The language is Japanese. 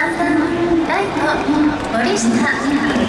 3番ライト森下。